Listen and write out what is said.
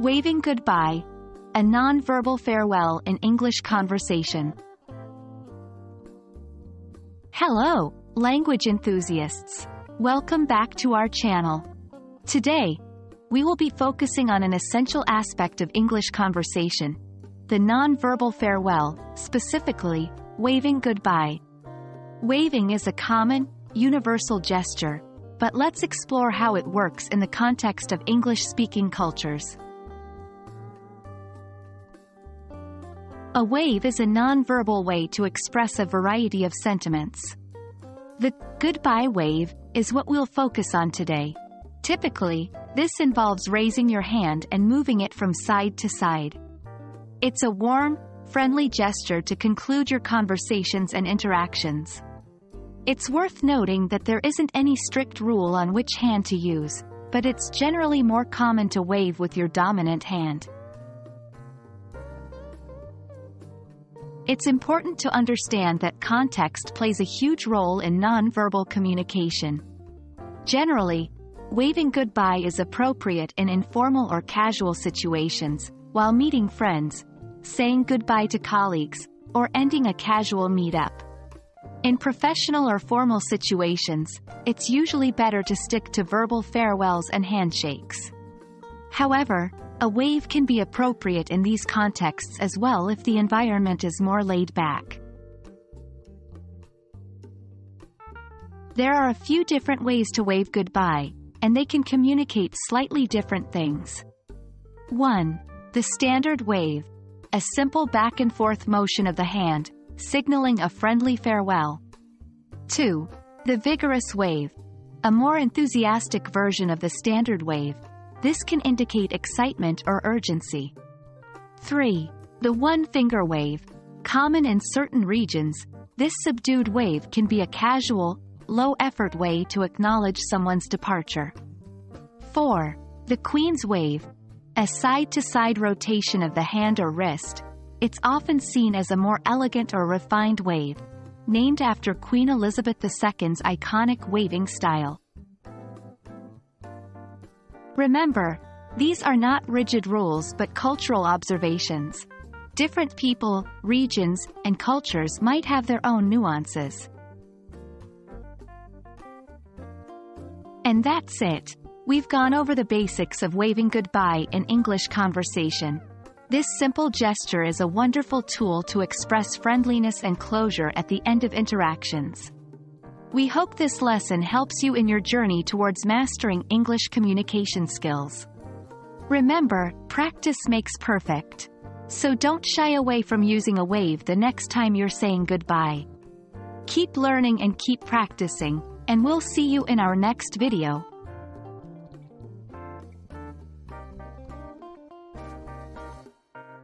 Waving goodbye. A non-verbal farewell in English conversation. Hello, language enthusiasts. Welcome back to our channel. Today, we will be focusing on an essential aspect of English conversation, the non-verbal farewell, specifically, waving goodbye. Waving is a common, universal gesture, but let's explore how it works in the context of English-speaking cultures. A wave is a non-verbal way to express a variety of sentiments. The goodbye wave is what we'll focus on today. Typically, this involves raising your hand and moving it from side to side. It's a warm, friendly gesture to conclude your conversations and interactions. It's worth noting that there isn't any strict rule on which hand to use, but it's generally more common to wave with your dominant hand. It's important to understand that context plays a huge role in nonverbal communication. Generally, waving goodbye is appropriate in informal or casual situations, while meeting friends, saying goodbye to colleagues, or ending a casual meetup. In professional or formal situations, it's usually better to stick to verbal farewells and handshakes. However, a wave can be appropriate in these contexts as well if the environment is more laid back. There are a few different ways to wave goodbye, and they can communicate slightly different things. 1. The standard wave. A simple back and forth motion of the hand, signaling a friendly farewell. 2. The vigorous wave. A more enthusiastic version of the standard wave, this can indicate excitement or urgency. 3. The one-finger wave. Common in certain regions, this subdued wave can be a casual, low-effort way to acknowledge someone's departure. 4. The Queen's wave. A side-to-side rotation of the hand or wrist. It's often seen as a more elegant or refined wave, named after Queen Elizabeth II's iconic waving style. Remember, these are not rigid rules but cultural observations. Different people, regions, and cultures might have their own nuances. And that's it. We've gone over the basics of waving goodbye in English conversation. This simple gesture is a wonderful tool to express friendliness and closure at the end of interactions. We hope this lesson helps you in your journey towards mastering English communication skills. Remember, practice makes perfect. So don't shy away from using a wave the next time you're saying goodbye. Keep learning and keep practicing, and we'll see you in our next video.